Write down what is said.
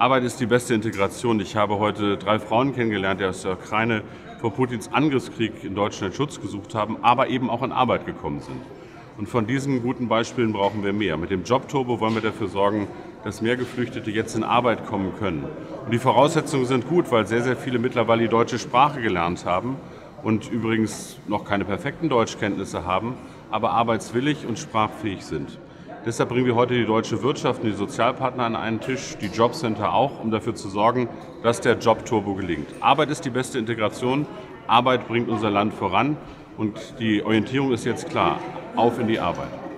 Arbeit ist die beste Integration. Ich habe heute drei Frauen kennengelernt, die aus der Ukraine vor Putins Angriffskrieg in Deutschland Schutz gesucht haben, aber eben auch in Arbeit gekommen sind. Und von diesen guten Beispielen brauchen wir mehr. Mit dem Jobturbo wollen wir dafür sorgen, dass mehr Geflüchtete jetzt in Arbeit kommen können. Und die Voraussetzungen sind gut, weil sehr, sehr viele mittlerweile die deutsche Sprache gelernt haben und übrigens noch keine perfekten Deutschkenntnisse haben, aber arbeitswillig und sprachfähig sind. Deshalb bringen wir heute die deutsche Wirtschaft und die Sozialpartner an einen Tisch, die Jobcenter auch, um dafür zu sorgen, dass der Jobturbo gelingt. Arbeit ist die beste Integration, Arbeit bringt unser Land voran und die Orientierung ist jetzt klar, auf in die Arbeit.